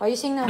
我一心呢